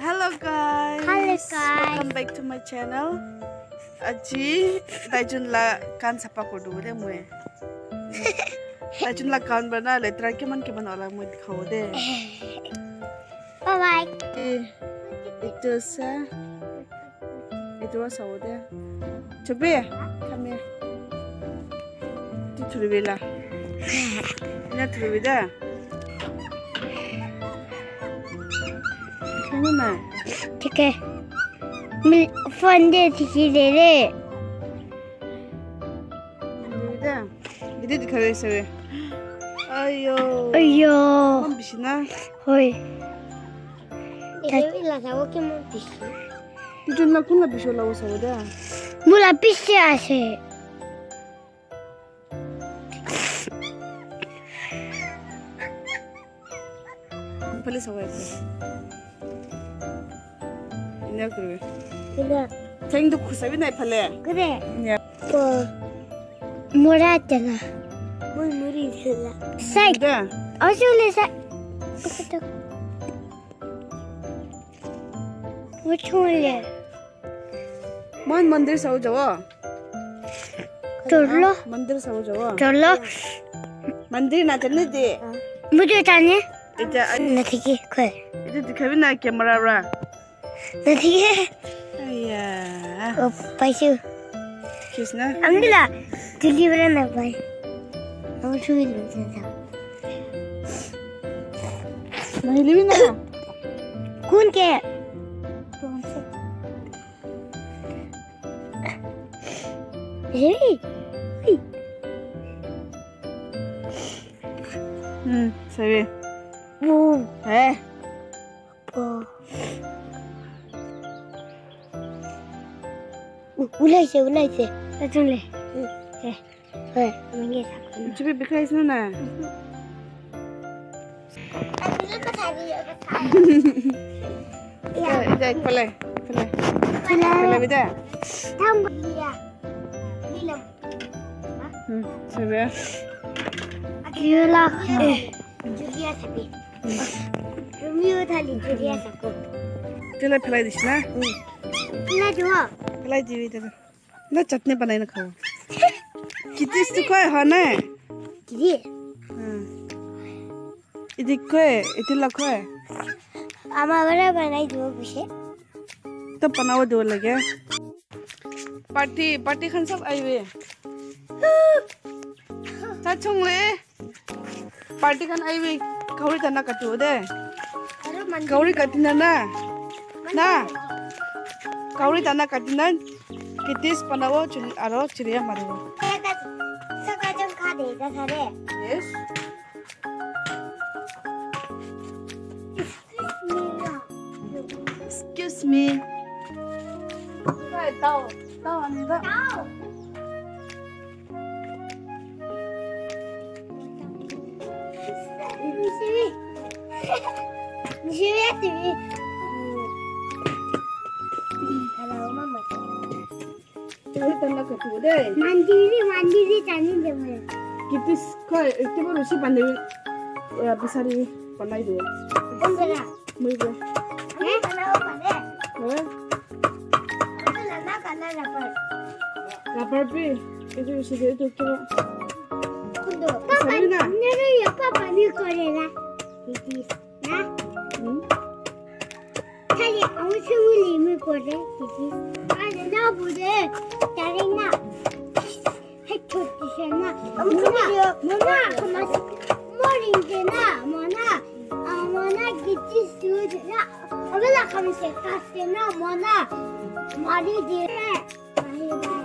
Hello guys. Hello, guys. Welcome back to my channel. Aji Daijun la kan sapa ko du de mue. Daijun la kan bana le tra ke man ke ban ola mue dikhao de. Bye bye. Eh itu sa itu wa sao de. Chobe come here. Tu tulubi la. Ina tulubi da. Kamu na. ठीक है मिल फोन दे थी दे रे Tulubi da. Itu dikhawe sawe. Ayo. अयो Mam bisina. होय इसे लगाओ के मन पिसी Dijun la kun la bisho la wa sao da. मुला पिसी आसे Pali sao wa. Ina kuru. 그래 Teng du kusabi na pale. 그래 Ya. 뭐 뭐라잖아 뭘 물이 있을라 사이 Da. 어술래 사 뭐 총을래 Man mandir sao jawa. 졸로 Mandir sao jawa. 졸로 Mandir na chane de. 무료 다니 Ita 나 되게 그래 ita dikhabi na Ija an. Na kake kwai. Ija ti kabi na ke marara. Oh, na kake. Aya. O pasu. Kisna. Angela, tuli bra na pai. Ang suwi lo sa sa. Mahiliwin na. Kun ke. Hey. Hey. Hmm, sabi. Hmm, eh. Oh. Apa? Ulai je, ulai je. Satu le hmm. Eh. Eh, mengi sakun. Cuba bikin nuna. Aku lupa tadi, aku. Ya. Eh, Ijak, pelai, pelai. Pelai. Pelai bijak. Tambah. Iya. Hmm, sudah. Akhirnya. Eh. Julia tapi. তুমি উঠা লিজুরি আছাকো তেলে ফেলাই দিছ না ফেলাই দিও ফেলাই দিবি তেলে না চাটনি বানাই না খাও কিতিস তো কয় হ না কিদি ইদি কয় ইতি লা কয় আমা বড় বানাই দিও কুশে তো বানাও দিও লাগে পার্টি পার্টি খান সব আইবে তা ছুংলে पार्टी कन आई हुई kauri kana katu ode. Kauri katina na. Na. Kauri kana katina kitis panawo chuli aro chiriya maro. Saka saka jom ka dega sare. Yes. Excuse me. 快到，到了，到。mandiri mandiri 만디리 자는데 왜? Kau itu baru sih pandai ya besar ini pandai dua. enggak Mau ibu. Eh? Pandai. Eh? Itu karena lapar. Lapar pi. Itu sih itu. Kudo. Papa, Nah. Aku cuma lima Mona, Mona, Mona, Mona, Mona, Mona, gitti suyuna. Abla kamise kastena Mona. Mari Mona. Mari Mona.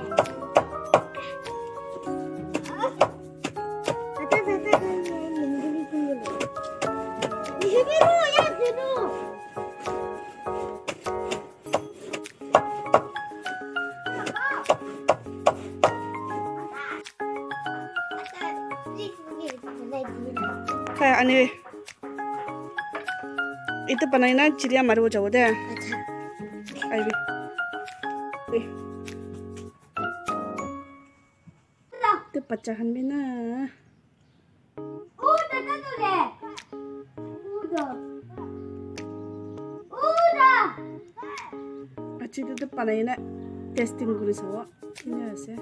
ane itu panaina ciria maru jauh ayo wih itu pecahan mina udah udah udah aci itu panaina testing guru semua ini asyik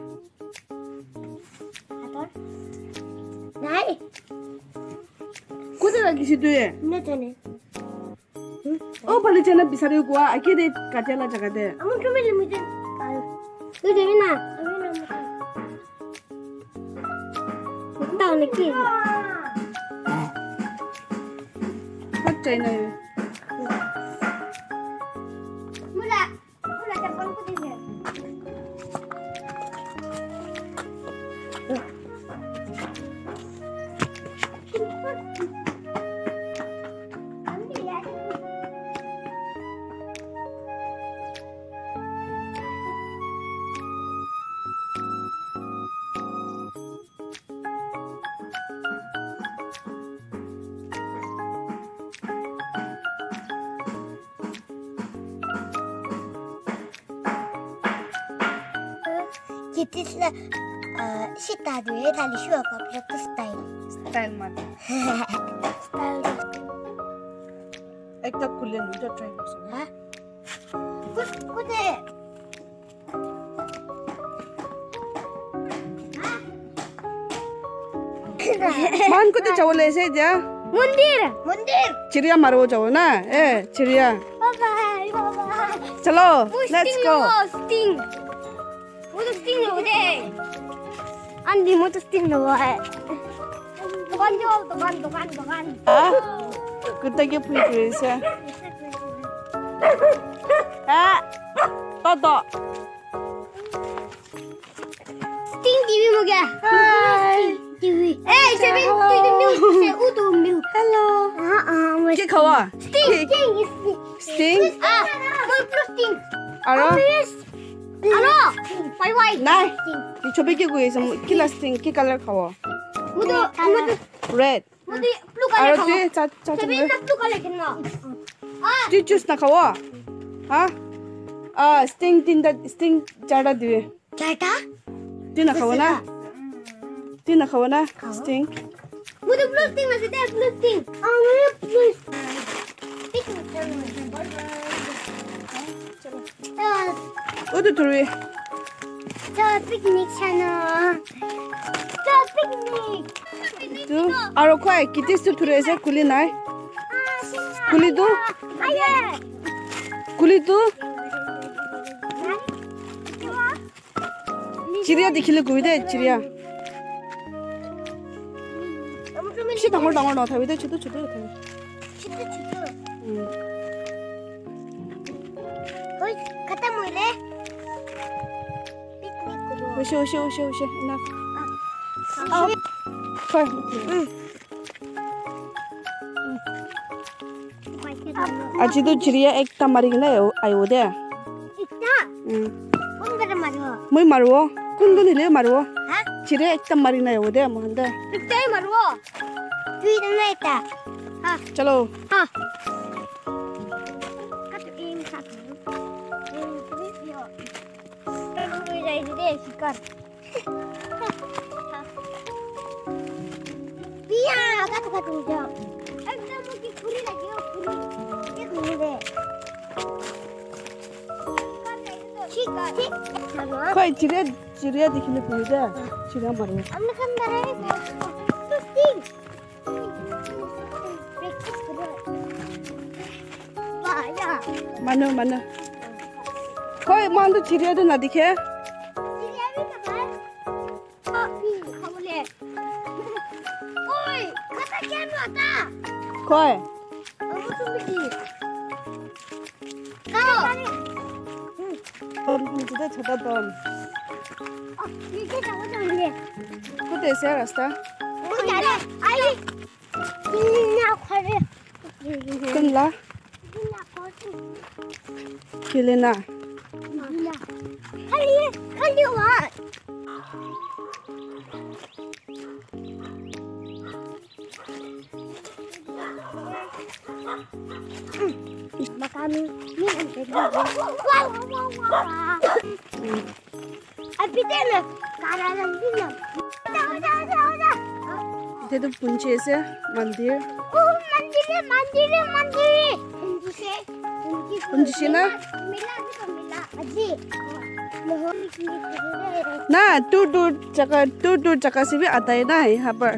lagi situ ya? Hmm? Oh, balik jalan bisa di gua. akhirnya deh kaca aja jaga deh. Amun kami limitin. Lu jadi na? Tahu nih. Kaca ini. किती स्ला शीता धुळे झाली शिवा कपडे तर स्टाईल स्टाईलमध्ये स्टाईल एकदा खुले नुजा ट्राय करशील हा कुठे मान कुठे चावलं आहे जा मंदिर मंदिर चिड़िया मारो जाओ ना ए चिड़िया चलो लेट्स गो स्टिंग स्टिंग हो जाए आंधी मो तो स्टिंग हो है दुकान जाओ दुकान दुकान दुकान कुत्ता के पुई पुई से आ तो तो स्टिंग टीवी हो गया टीवी ए सभी तू तो मिल से उ तो मिल हेलो हां हां के खावा स्टिंग स्टिंग स्टिंग आ बोल प्रो स्टिंग अरे Ano? Why why? Nay. Chobi ke gui sam kila sting ki color khawo. Mudo mudo red. Mudo blue color khawo. Are cha cha chobi na blue color khenno. Ah. Tu choose na khawo. Ha? Ah sting tin da sting chada diwe. Chada? Tu na khawo na. Tu na khawo na sting. Mudo blue sting na sida blue sting. Ah blue. Take me to the bye bye. Chalo. Oh, du tror vi. Det er piknik, kjenner. Det er piknik. Du, er det hva ikke til, så tror jeg ser kulin her. Kulin du? Kulin du? Çiriya dikili kuvide, çiriya. Şu damar damar da atabildi, çıdı çıdı atabildi. 오시 오시 오시 오시 나. 아, 헐. 아지도 지리야 액 타마리길래 아요데. 진짜? 응. 꼰대를 말워. 뭘 말워? 꼰대를 말워. 아? 지리야 액 타마리나 요데 뭐한데. 진짜 말워. 둘이 닮아 있다. 아. 잘로. 아. Belediye çıkar. Pia, kata kata hocam. Ekdem ki puri lagi o puri. Ye dulu de. Çıkar. Tamam. Koy çire çireye dikili koy da. Çire marma. Anne kandara ne? Sustin. Baya. Manu manu. Koy mandu çireye de nadike. Quer botar? Qual é? Eu vou subir. Não! 던지다 저다 던. 어, 이게 잘못하면 안 돼. 그때 있어야 갔다. 우리 나래. 아이. 빌리나 과를. 빌라. 빌리나 과를. 빌리나. 빌리나. 빨리, 빨리 와. Обидела, तो पुंछे से तो मंदिर मंदिर मंदिर मंदिर पुंचेशी ना ना टू टू चका टू टू चका से भी आता है ना है यहाँ पर।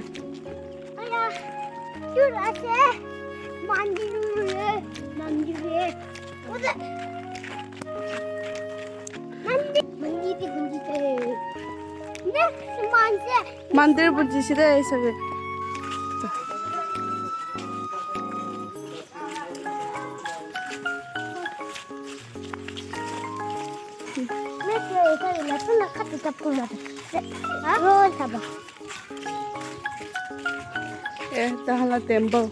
मंदिर मंदिर 만들 부지 시대에 있어. Eh, tahala tembo.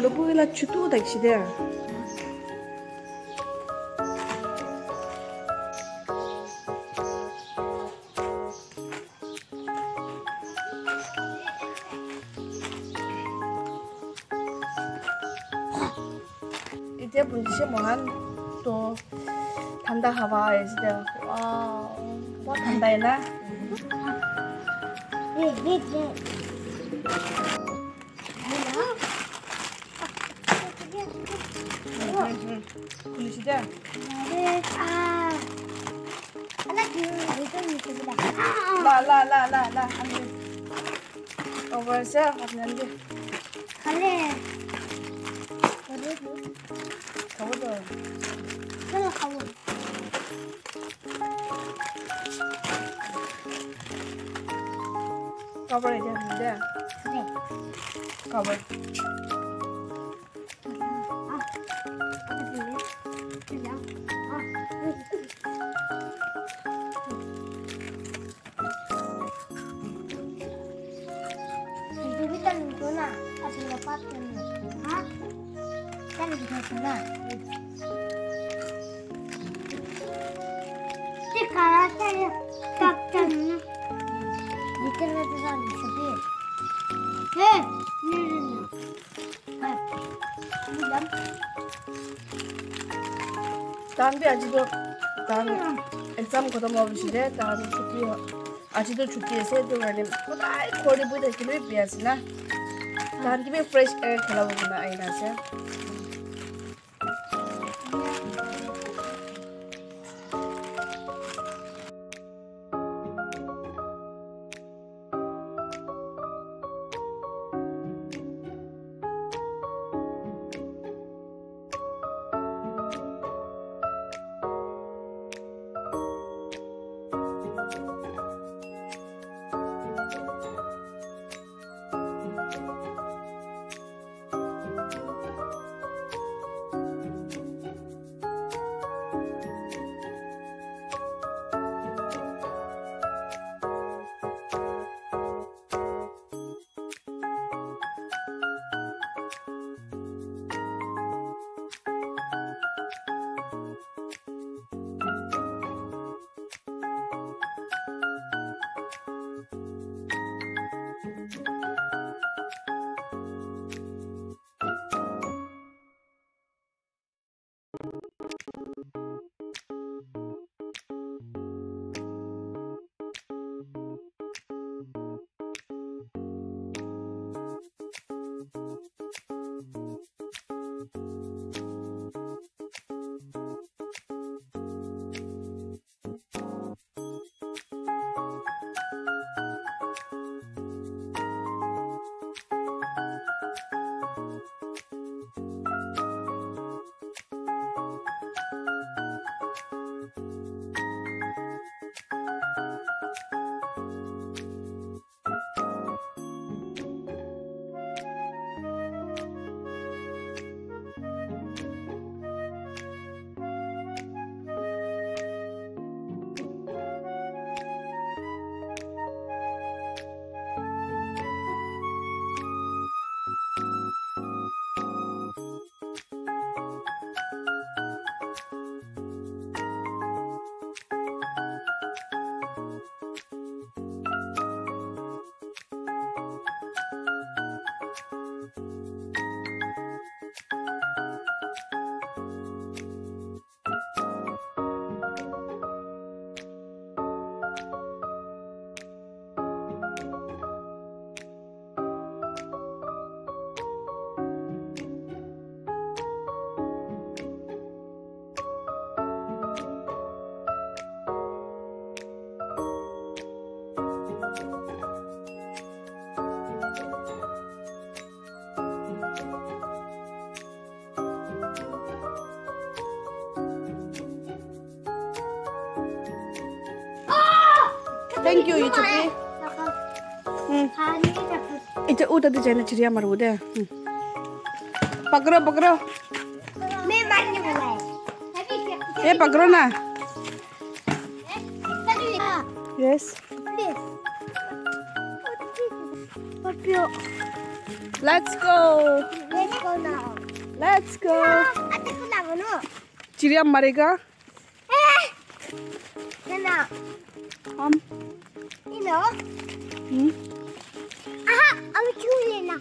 orada bu ila çutu da kişi de. 이제 분치 뭐한 또 단다 하와 이제 와 단다 이나. 네, 네, 네. 来来来来，阿弟，我先放那边。好嘞，我来读，等等。这个好用。搞不了一天，没电。不电，搞不。 담배 아직도 난 액상 거다 먹으시래 난 죽기 아직도 죽기에 세도 아니 보다 거리보다 길을 비하시나 난 김에 프레시 에어 갈아보구나 아이나세 땡큐 이쪽이. 응. 이제 우다도 전에 지리야 चिड़िया मरो 응. पकड़ो पकड़ो मैं मारने वाला है ये पकड़ो ना yes let's go let's go now let's go चिड़िया मरेगा Kom. Ina. Mm. Aha, ang chuli na.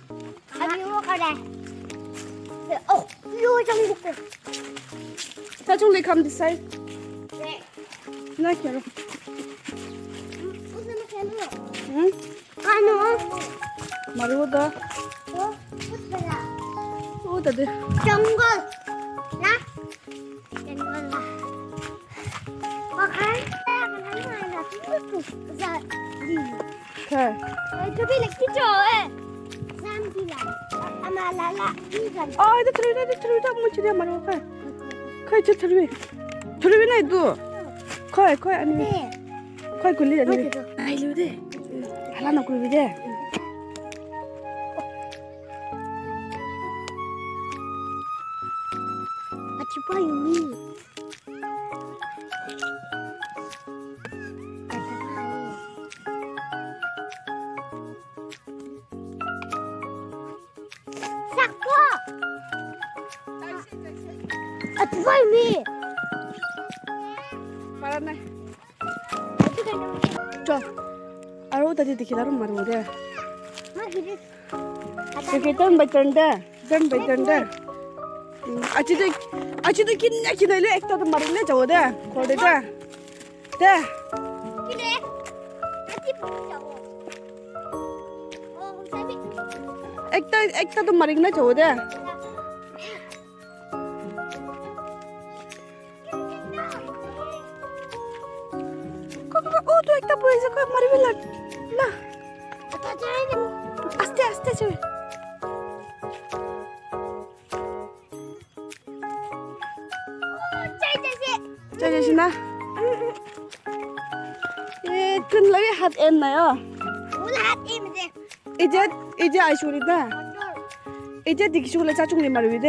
Ang iwa ka na. Oh, iwa siyang buko. Ta chuli kam this side. Ne. Na kero. Usa na kero. Hmm? Ano? Maruda. Oh, usa na. Oh, tadi. Jungle. 快！快！这边来，这边来！三只羊，阿妈拉拉，这边。哦，这车轮，这车轮怎么没车轮？快！快，车车轮，车轮在哪？度？快！快！阿妹妹，快滚那边去！哪里的？阿拉那滚那边。啊，这边有。chaque fois. Ah, tu vois, lui Voilà, non. Alors, t'as dit qu'il a un marmoudé. C'est un bâton d'air. C'est un bâton d'air. Ah, tu dis qu'il n'y a qu'une électeur de marmoudé, toi, 식사도 말이나 좋대. ও তো একটা বইছে কই মারিবে না না এটা যাই না আস্তে আস্তে চল চল যাস না এ কোন লাগে হাত এন না ও হাত এম দে এই যে এই যে আইসুরি না 이제 이제 아이쇼리다 이제 디기쇼를 짜중리 말이 왜돼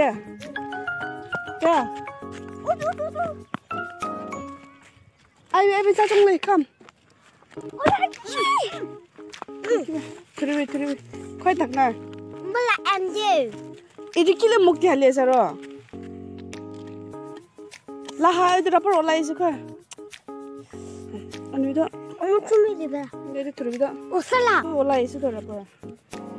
야 아이 애비 짜중리 컴 들으위 들으위快닦나 Wala MJ. 이제 길에 먹게 할래 서로 라하 애들 앞으로 올라있어 그 아니다 Ano tumili ba? 내리 들으위다 Usala. 올라있어 더라고 Magsari na mamila. 올라주시세요 Mara. Skin juice you. Apa mu? Sabi niyo. 다다다 오다 넥타스 사종 제라 말이밀라 굴리 굴리 거야 굴리 굴리 굴리 두준 할라나 그러비데 얘들 가라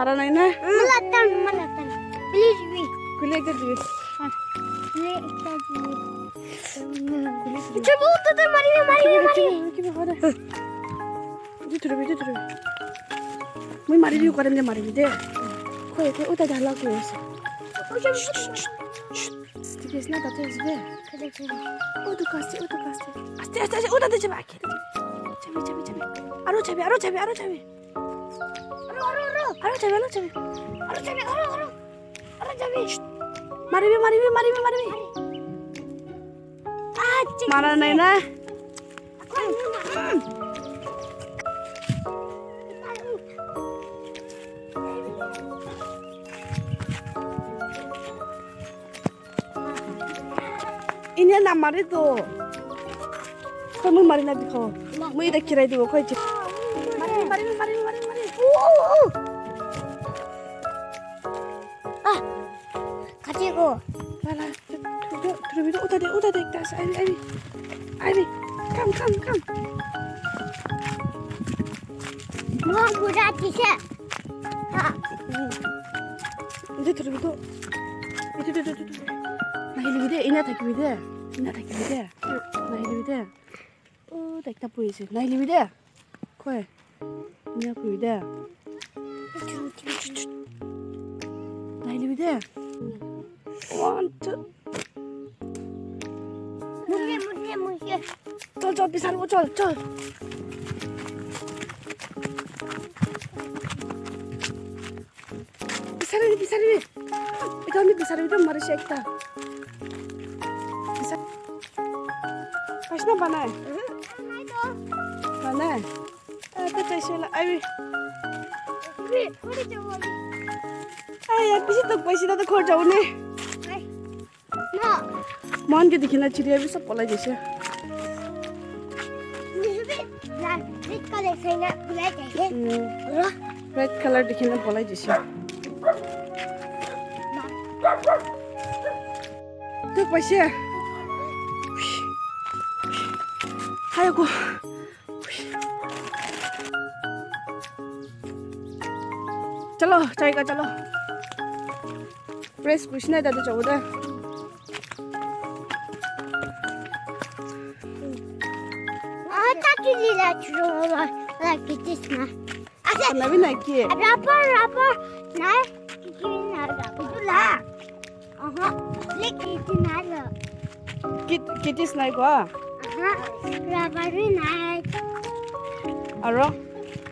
అరా నాయన Çabuk tutun Marina Marina Marina. Götür götür. Bu Marina yukarı ne Marina de. Koy koy o da daha koyuyorsun. Stikesine de atıyoruz be. O da kastı o da kastı. Aste aste o da da çabuk. Çabuk çabuk çabuk. Aro çabuk aro çabuk aro çabuk. Aduh, cabe, aduh cabe. Aduh cabe, aduh, aduh. Aduh cabe. Mari bi, mari bi, mari bi, mari bi. Acik. Mana Nena? Ini namar itu. Kau mau mari nanti kau. Mau kita kirai dulu kau. Mari, mari, mari, mari, mari. Uh, uh, uh. Oh, la la, terlebih dahulu tadi, udah deh, tas, ini, ini, ini, come, come, come. Mau budak tiga. Udah terlebih. Itu, itu, itu, itu. Nah ini beda, ini tak beda, ini tak beda, nah ini beda. Oh, tak tak puisi, nah ini beda. Kau, ini aku beda. Nah ini. want to. मुझे मुझे चल चल पिसान वो चल चल। पिसारे भी पिसारे भी एकदम भी पिसारे भी तो। मरे बनाए बनाए ला 생각 그래 돼. Hmm, 알아? red color dikhina polai jaise. Tuk paise. 아이고. चलो जाएगा चलो प्रेस कुछ नहीं दादी चौदह draw like this now. Asa, labi na ki. Rapa, rapa, na, kini na rapa. Jula. Aha, like kiti na lo. Kit, kiti na ko. Aha, rapa rin na. Aro.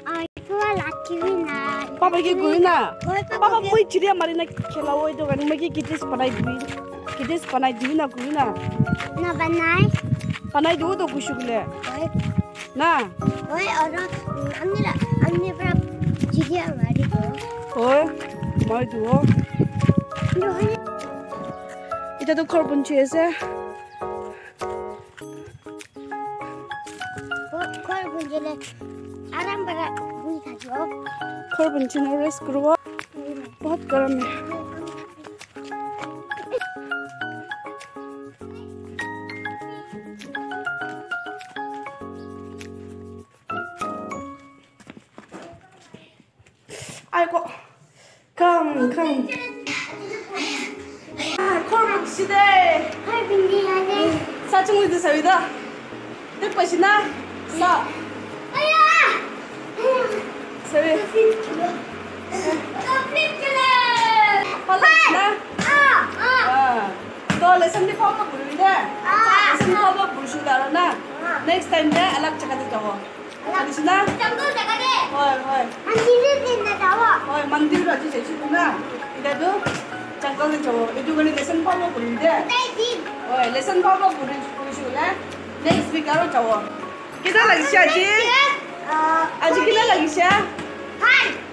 Aitwa laki rin na. Papa ki guri na. Papa moi chiriya mari na khela hoy to gan moi ki kiti panai guri. Kiti panai guri na guri na. Na banai. Panai do to kushukle. Right. Nah. Oi, ora. Ami ra. Ami pra jiya mari to. Oi. Mai to. Yo. Ita to korpun chese. Ko korpun jele. Aram bara bui ta jo. Korpun chino res kruwa. ada na. Next time na alak cakati tawo. Adi sana. Canggul cakati. Hoi hoi. Mandir di na tawo. Hoi mandir aja sih sih puna. Ida tu canggul di. Itu lesson papa kurin deh. Tadi. Hoi lesson papa kurin kurin sih na. Next week aro. Kita lagi sih aji. Kita lagi sih. Hai.